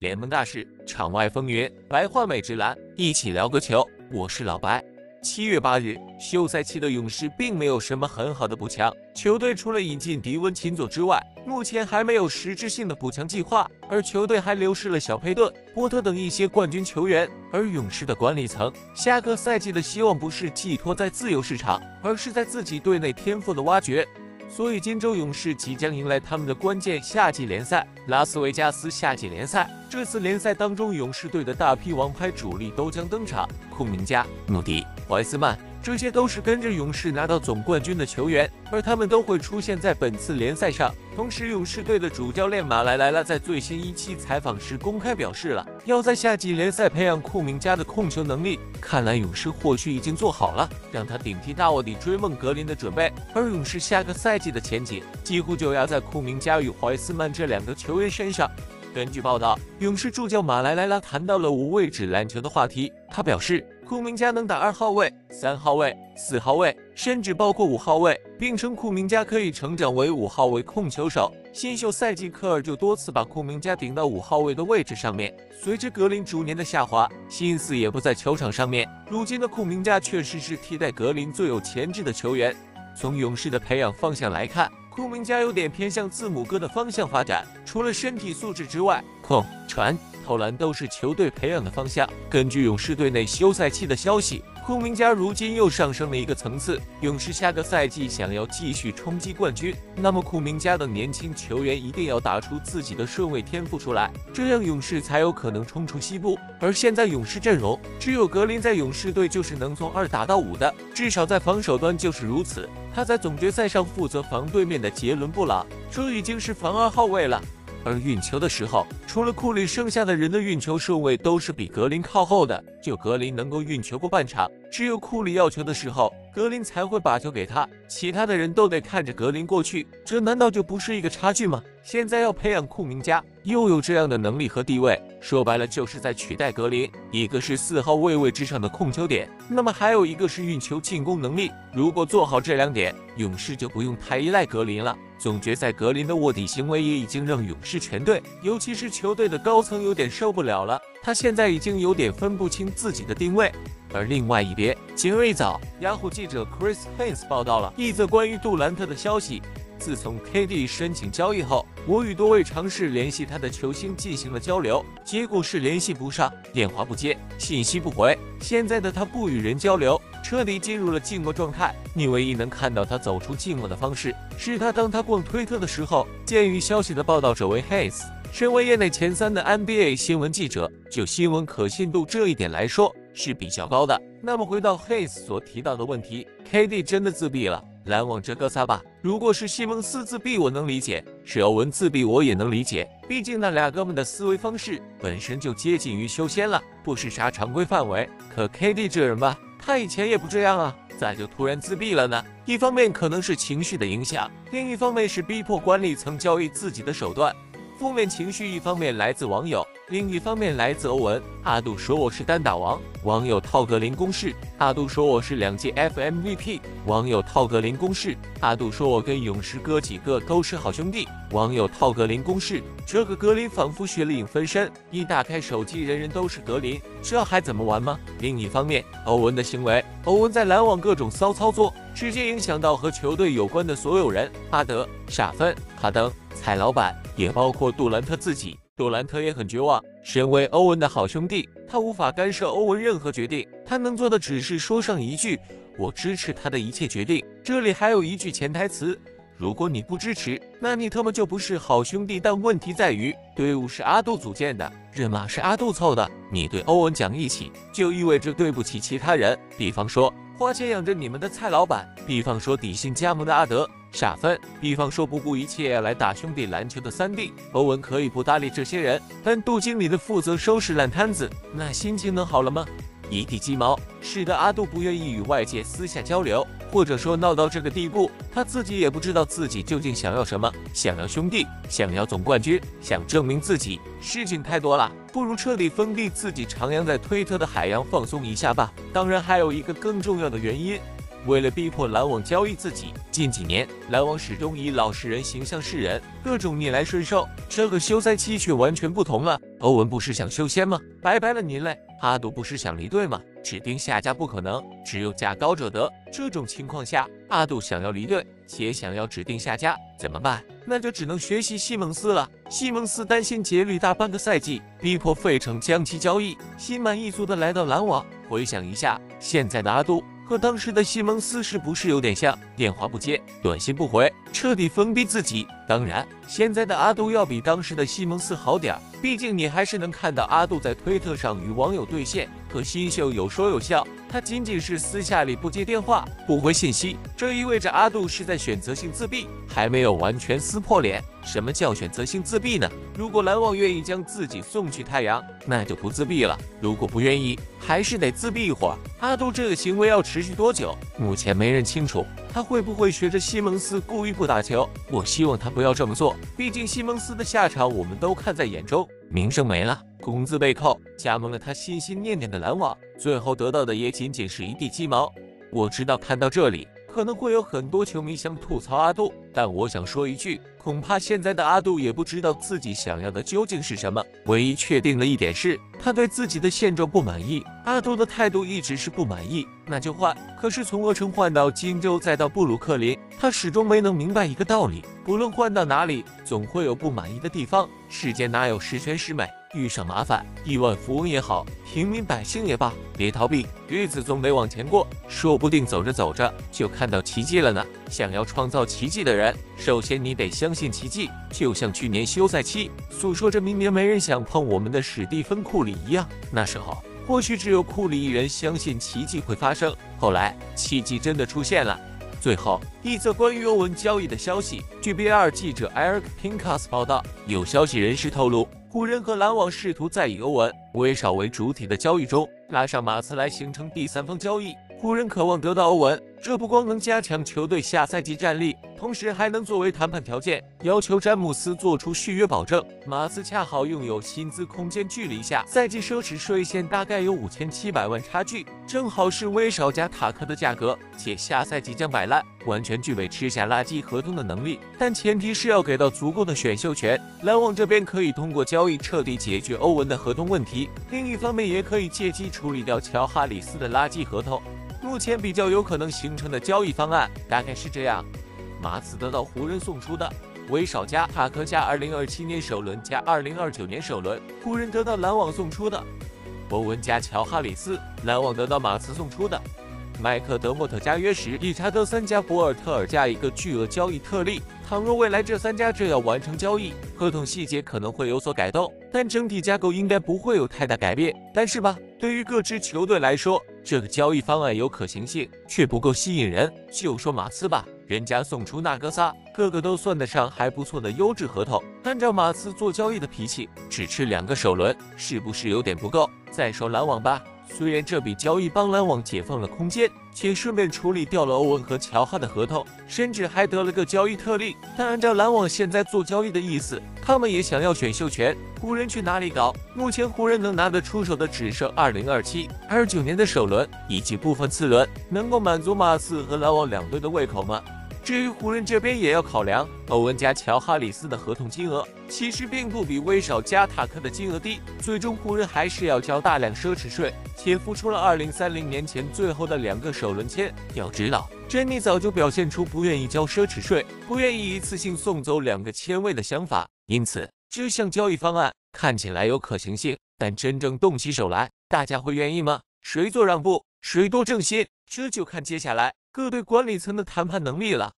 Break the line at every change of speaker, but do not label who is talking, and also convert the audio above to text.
联盟大事，场外风云，白话美职篮，一起聊个球。我是老白。七月八日，休赛期的勇士并没有什么很好的补强，球队除了引进迪温琴佐之外，目前还没有实质性的补强计划。而球队还流失了小佩顿、波特等一些冠军球员。而勇士的管理层，下个赛季的希望不是寄托在自由市场，而是在自己队内天赋的挖掘。所以，金州勇士即将迎来他们的关键夏季联赛——拉斯维加斯夏季联赛。这次联赛当中，勇士队的大批王牌主力都将登场，库明加、努迪、怀斯曼。这些都是跟着勇士拿到总冠军的球员，而他们都会出现在本次联赛上。同时，勇士队的主教练马莱莱拉在最新一期采访时公开表示了，要在夏季联赛培养库明加的控球能力。看来勇士或许已经做好了让他顶替大卧底追梦格林的准备。而勇士下个赛季的前景几乎就压在库明加与怀斯曼这两个球员身上。根据报道，勇士助教马莱莱拉谈到了无位置篮球的话题，他表示。库明加能打二号位、三号位、四号位，甚至包括五号位，并称库明加可以成长为五号位控球手。新秀赛季，科尔就多次把库明加顶到五号位的位置上面。随着格林逐年的下滑，心思也不在球场上面。如今的库明加确实是替代格林最有潜质的球员。从勇士的培养方向来看，库明加有点偏向字母哥的方向发展。除了身体素质之外，控传。投篮都是球队培养的方向。根据勇士队内休赛期的消息，库明加如今又上升了一个层次。勇士下个赛季想要继续冲击冠军，那么库明加的年轻球员一定要打出自己的顺位天赋出来，这样勇士才有可能冲出西部。而现在勇士阵容只有格林在勇士队就是能从二打到五的，至少在防守端就是如此。他在总决赛上负责防对面的杰伦布朗，这已经是防二号位了。而运球的时候，除了库里，剩下的人的运球顺位都是比格林靠后的。就格林能够运球过半场，只有库里要球的时候，格林才会把球给他，其他的人都得看着格林过去。这难道就不是一个差距吗？现在要培养库明加，又有这样的能力和地位，说白了就是在取代格林。一个是四号位位置上的控球点，那么还有一个是运球进攻能力。如果做好这两点，勇士就不用太依赖格林了。总决赛格林的卧底行为也已经让勇士全队，尤其是球队的高层有点受不了了。他现在已经有点分不清自己的定位。而另外一边，今日一早，雅虎记者 Chris Haynes 报道了一则关于杜兰特的消息。自从 KD 申请交易后，我与多位尝试联系他的球星进行了交流，结果是联系不上，电话不接，信息不回。现在的他不与人交流，彻底进入了静默状态。你唯一能看到他走出静默的方式，是他当他逛推特的时候。鉴于消息的报道者为 Hayes，身为业内前三的 NBA 新闻记者，就新闻可信度这一点来说是比较高的。那么回到 Hayes 所提到的问题，KD 真的自闭了？篮网这哥仨吧，如果是西蒙斯自闭，我能理解；是欧文自闭，我也能理解。毕竟那俩哥们的思维方式本身就接近于修仙了，不是啥常规范围。可 KD 这人吧，他以前也不这样啊，咋就突然自闭了呢？一方面可能是情绪的影响，另一方面是逼迫管理层交易自己的手段。负面情绪一方面来自网友。另一方面，来自欧文阿杜说我是单打王，网友套格林公式。阿杜说我是两届 FMVP，网友套格林公式。阿杜说我跟勇士哥几个都是好兄弟，网友套格林公式。这个格林仿佛学了影分身，一打开手机，人人都是格林，这还怎么玩吗？另一方面，欧文的行为，欧文在篮网各种骚操作，直接影响到和球队有关的所有人，阿德、傻芬、哈登、蔡老板，也包括杜兰特自己。杜兰特也很绝望。身为欧文的好兄弟，他无法干涉欧文任何决定，他能做的只是说上一句：“我支持他的一切决定。”这里还有一句潜台词：如果你不支持，那你他妈就不是好兄弟。但问题在于，队伍是阿杜组建的，人马是阿杜凑的，你对欧文讲义气，就意味着对不起其他人。比方说，花钱养着你们的蔡老板；比方说，底薪加盟的阿德。傻分，比方说不顾一切来打兄弟篮球的三弟欧文，可以不搭理这些人，但杜经理的负责收拾烂摊子，那心情能好了吗？一地鸡毛，使得阿杜不愿意与外界私下交流，或者说闹到这个地步，他自己也不知道自己究竟想要什么，想要兄弟，想要总冠军，想证明自己，事情太多了，不如彻底封闭自己，徜徉在推特的海洋，放松一下吧。当然，还有一个更重要的原因。为了逼迫篮网交易自己，近几年篮网始终以老实人形象示人，各种逆来顺受。这个休赛期却完全不同了。欧文不是想修仙吗？拜拜了您嘞！阿杜不是想离队吗？指定下家不可能，只有价高者得。这种情况下，阿杜想要离队，且想要指定下家，怎么办？那就只能学习西蒙斯了。西蒙斯担心杰律大半个赛季，逼迫费城将其交易，心满意足的来到篮网。回想一下，现在的阿杜。和当时的西蒙斯是不是有点像？电话不接，短信不回，彻底封闭自己。当然，现在的阿杜要比当时的西蒙斯好点，毕竟你还是能看到阿杜在推特上与网友对线，和新秀有说有笑。他仅仅是私下里不接电话、不回信息，这意味着阿杜是在选择性自闭，还没有完全撕破脸。什么叫选择性自闭呢？如果篮网愿意将自己送去太阳，那就不自闭了；如果不愿意，还是得自闭一会儿。阿杜这个行为要持续多久？目前没人清楚。他会不会学着西蒙斯故意不打球？我希望他不要这么做，毕竟西蒙斯的下场我们都看在眼中，名声没了，工资被扣，加盟了他心心念念的篮网，最后得到的也仅仅是一地鸡毛。我知道看到这里。可能会有很多球迷想吐槽阿杜，但我想说一句，恐怕现在的阿杜也不知道自己想要的究竟是什么。唯一确定的一点是，他对自己的现状不满意。阿杜的态度一直是不满意，那就换。可是从俄城换到金州，再到布鲁克林，他始终没能明白一个道理：不论换到哪里，总会有不满意的地方。世间哪有十全十美？遇上麻烦，亿万富翁也好，平民百姓也罢，别逃避，日子总得往前过，说不定走着走着就看到奇迹了呢。想要创造奇迹的人，首先你得相信奇迹。就像去年休赛期诉说着明年没人想碰我们的史蒂芬库里一样，那时候或许只有库里一人相信奇迹会发生。后来奇迹真的出现了。最后一则关于欧文交易的消息，据 B R 记者 Eric Pincus 报道，有消息人士透露。湖人和篮网试图在以欧文、威少为主体的交易中拉上马刺来形成第三方交易。湖人渴望得到欧文，这不光能加强球队下赛季战力。同时还能作为谈判条件，要求詹姆斯做出续约保证。马刺恰好拥有薪资空间距离下赛季奢侈税线大概有五千七百万差距，正好是威少加塔克的价格，且下赛季将摆烂，完全具备吃下垃圾合同的能力。但前提是要给到足够的选秀权。篮网这边可以通过交易彻底解决欧文的合同问题，另一方面也可以借机处理掉乔哈里斯的垃圾合同。目前比较有可能形成的交易方案大概是这样。马刺得到湖人送出的威少加塔克加二零二七年首轮加二零二九年首轮，湖人得到篮网送出的博文加乔哈里斯，篮网得到马刺送出的麦克德莫特加约什、理查德森加博尔特尔加一个巨额交易特例。倘若未来这三家这要完成交易，合同细节可能会有所改动，但整体架构应该不会有太大改变。但是吧，对于各支球队来说，这个交易方案有可行性，却不够吸引人。就说马刺吧。人家送出那哥仨，个个都算得上还不错的优质合同。按照马刺做交易的脾气，只吃两个首轮，是不是有点不够？再说篮网吧。虽然这笔交易帮篮网解放了空间，且顺便处理掉了欧文和乔哈的合同，甚至还得了个交易特例，但按照篮网现在做交易的意思，他们也想要选秀权。湖人去哪里搞？目前湖人能拿得出手的只剩二零二七、二九年的首轮以及部分次轮，能够满足马刺和篮网两队的胃口吗？至于湖人这边也要考量，欧文加乔哈里斯的合同金额其实并不比威少加塔克的金额低，最终湖人还是要交大量奢侈税，且付出了二零三零年前最后的两个首轮签。要知道，珍妮早就表现出不愿意交奢侈税、不愿意一次性送走两个签位的想法，因此这项交易方案看起来有可行性，但真正动起手来，大家会愿意吗？谁做让步，谁多挣心，这就看接下来各队管理层的谈判能力了。